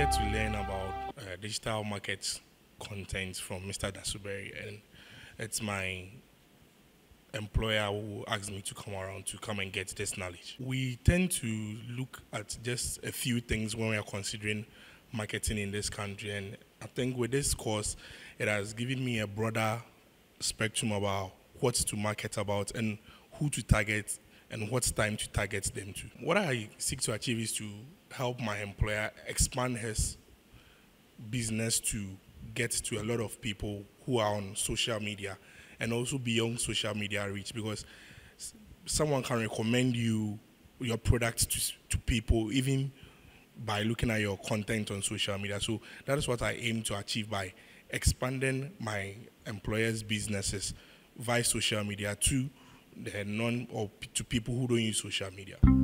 Uh, digital market content from Mr. Dasoberi, and it's my employer who asked me to come around to come and get this knowledge. We tend to look at just a few things when we are considering marketing in this country, and I think with this course, it has given me a broader spectrum about what to market about and who to target and what's time to target them to. What I seek to achieve is to help my employer expand his business to get to a lot of people who are on social media and also beyond social media reach because someone can recommend you your product to, to people even by looking at your content on social media. So that is what I aim to achieve by expanding my employers' businesses via social media to non or to people who don't use social media.